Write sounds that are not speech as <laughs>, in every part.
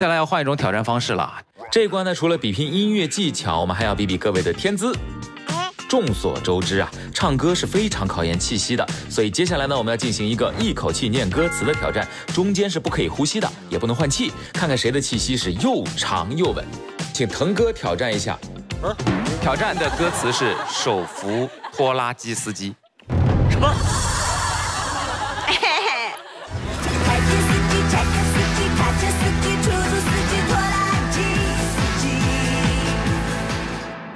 接下来要换一种挑战方式了。这一关呢，除了比拼音乐技巧，我们还要比比各位的天资。众所周知啊，唱歌是非常考验气息的，所以接下来呢，我们要进行一个一口气念歌词的挑战，中间是不可以呼吸的，也不能换气，看看谁的气息是又长又稳。请腾哥挑战一下。挑战的歌词是手扶拖拉机司机。什么？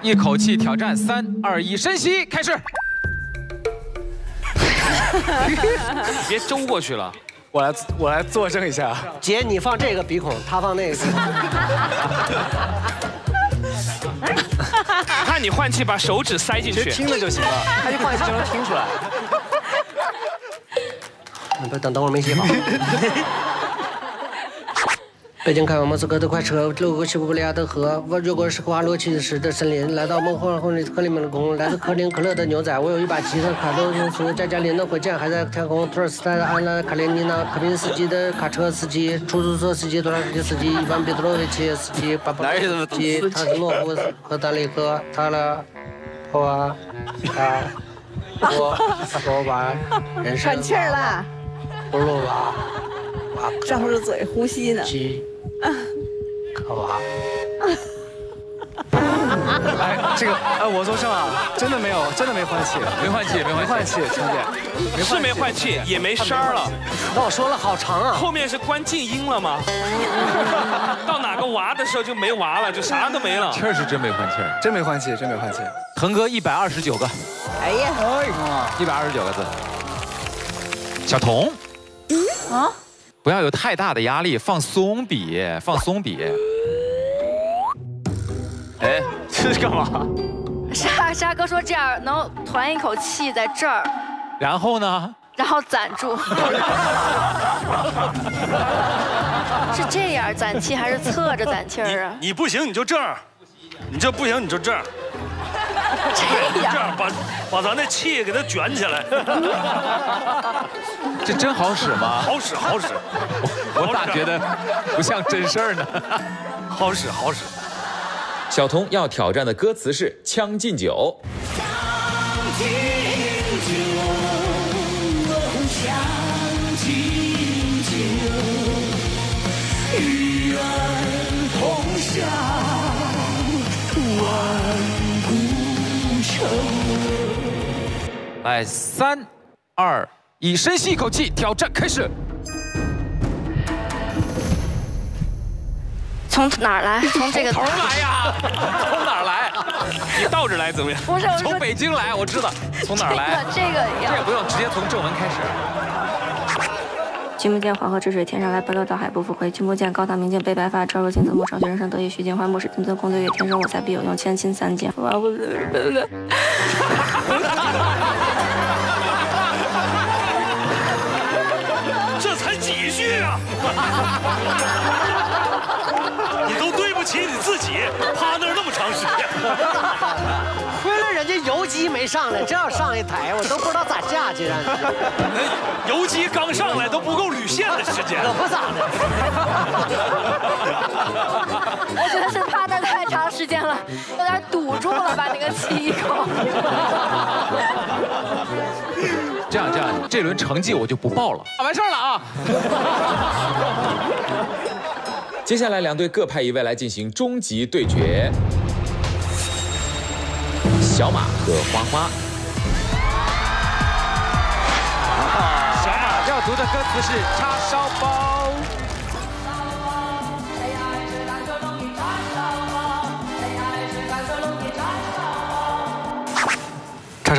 一口气挑战，三二一，深吸，开始。<laughs> 别周过去了，我来，我来作证一下。姐，你放这个鼻孔，他放那个鼻孔。<laughs> 看你换气，把手指塞进去，听了就行了。他一换气就能听出来。<laughs> 等等会儿没洗好。北京开往莫斯科的快车，路过西伯利亚的河，我越过是花落齐时的森林，来到梦幻婚礼克里姆林宫，来自克林克勒的牛仔，我有一把吉他，卡多因素，加加林的火箭还在天空，托尔斯泰的安娜卡列尼娜，克林斯基的卡车司机，出租车司机，多拉克司机，伊万彼得罗维奇司机，巴布斯基，塔斯诺夫和达里克，塔拉，波瓦，卡，波，波瓦，人生，喘气儿了，布鲁瓦，张着嘴呼吸呢。可怕！哎，这个哎，我作证啊，真的没有，真的没换气，没换气，没换气，兄弟，是没换气，也没声儿了。那我说了好长啊，后面是关静音了吗？<laughs> 到哪个娃的时候就没娃了，就啥都没了。气儿是真没换气儿，真没换气，真没换气。腾哥一百二十九个，哎呀，哎呀，一百二十九个字。小童，啊？不要有太大的压力，放松笔，放松笔。哎，<laughs> 这是干嘛？沙沙哥说这样能团一口气在这儿，然后呢？然后攒住。<laughs> 是这样攒气还是侧着攒气儿啊？你不行你就这样，你这不行你就这样。这样，这样把把咱那气给它卷起来。<laughs> 这真好使吗？好使，好使。<laughs> 我我咋觉得不像真事儿呢？<laughs> 好使，好使。小童要挑战的歌词是《将进酒》。来，三、二、一，深吸一口气，挑战开始。从哪儿来？从这个头来呀？<laughs> 从哪儿来？你倒着来怎么样？不是，从北京来，我知道。从哪儿来？这个这也不用，直接从正文开始。君不见黄河之水天上来，奔流到海不复回。君不见高堂明镜悲白发，朝如青丝暮成雪人生得意须尽欢，莫使金樽空对月。天生我材必有用，千金散尽还复来。<laughs> 这才几句啊！<laughs> 没上来，这要上一台，我都不知道咋下去。<laughs> 那游机刚上来都不够捋线的时间。可不咋的。我觉得是趴的太长时间了，有点堵住了吧那个气口。这样这样，这轮成绩我就不报了。完事儿了啊。接下来两队各派一位来进行终极对决。小马和花花。小马要读的歌词是叉烧包。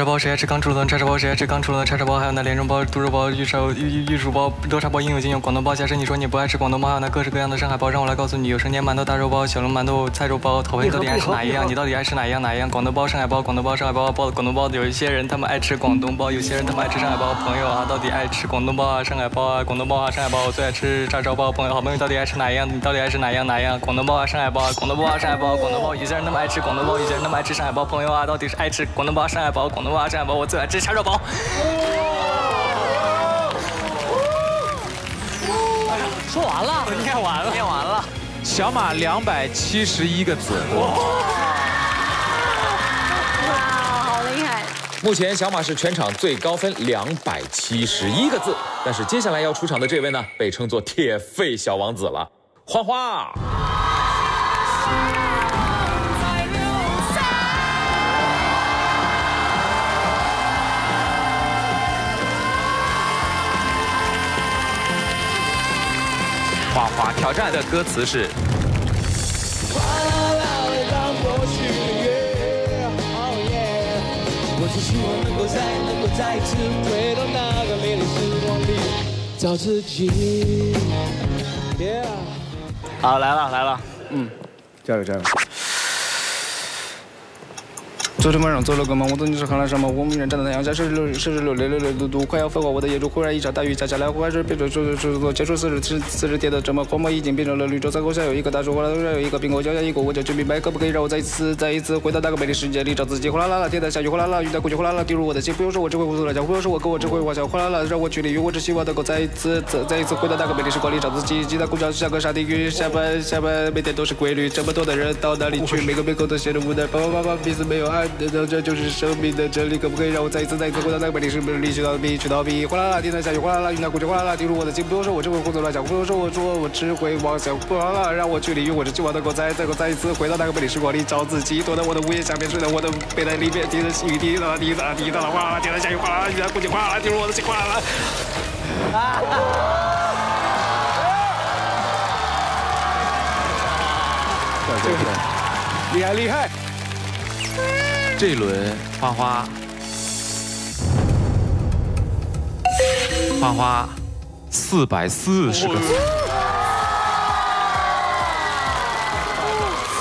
包谁爱吃？刚出炉的叉烧包谁爱吃？刚出炉的叉烧包，还有那莲蓉包、猪肉包、玉烧玉玉薯包、豆沙包应有尽有。广东包，假设你说你不爱吃广东包，还有那各式各样的上海包，让我来告诉你：有生煎馒头、大肉包、小笼馒头、菜肉包。讨厌，到底爱吃哪一样？你到底爱吃哪一样？哪一样？广东包、上海包、广东包、上海包包广东包。有一些人他们爱吃广东包，有些人他们爱吃上海包。朋友啊，到底爱吃广东包啊、上海包啊、广东包啊、上海包？我最爱吃叉烧包。朋友，好朋友到底爱吃哪一样？你到底爱吃哪一样？哪一样？广东包啊、上海包啊、广东包啊、上海包、广东包。有些人那么爱吃广东包，有些人那么爱吃上海包。朋友啊，到底是爱吃广东包、上海包、广东包啊、上海包？我最爱吃叉烧包。说完了，念完了，念完了。小马两百七十一个字。哇，好厉害！目前小马是全场最高分两百七十一个字，但是接下来要出场的这位呢，被称作铁肺小王子了，花花。挑战的歌词是。我只希望能够再能够再次回到那个美丽时光里找自己。好，来了来了，嗯，加油加油。昨天晚上做了个梦，我懂你是看了什么？我们人站在太阳下，摄氏六摄氏六六六六度度，快要焚化我的眼珠。忽然一场大雨下下来，开始变成数数数结束四十四十天的折磨荒漠，已经变成了绿洲。在我下有一个大树，哗啦啦有一个苹果，脚下一个，我就去明白，可不可以让我再一次再一次回到那个美丽世界里找自己？哗啦啦啦，天在下雨，哗啦啦，雨在过去，哗啦啦滴入我的心。不用说，我只会胡思乱想；不用说，我跟我只会幻想。哗啦啦，让我去淋雨，我只希望能够再一次再一次回到那个美丽时光里找自己。挤在公交像个沙丁鱼，下班下班每天都是规律。这么多的人到哪里去？每个每个都显得无奈。爸爸妈妈彼此没有爱，难道这就是。生命的真理，可不可以让我再一次、再一次回到那个美丽时光里？去到避，去到避。哗啦啦，天在下雨，哗啦啦，云在过去，哗啦啦，滴入我的心。不用说，我只会胡思乱想；不用说，我说我只会妄想。哗啦啦，让我去淋雨，我只希望能够再、再、再一次回到那个美丽时光里找自己。躲在我的屋檐下面，睡在我的被单里面，听着雨滴答答滴答滴答，哗啦啦，天在下雨，哗啦啦，云在过去，哗啦啦，滴入我的心，哗啦啦。厉害厉害！这一轮花花，花花，四百四十个字，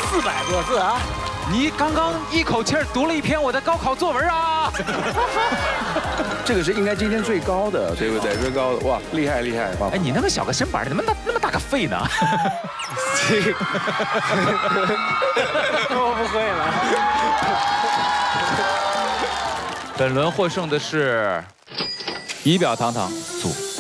四百个字啊！你刚刚一口气读了一篇我的高考作文啊！<laughs> 这个是应该今天最高的，对不对？最高的哇，厉害厉害！哎，你那么小个身板，怎么那那么大个肺呢？<laughs> <laughs> 我不会了。本轮获胜的是仪表堂堂组。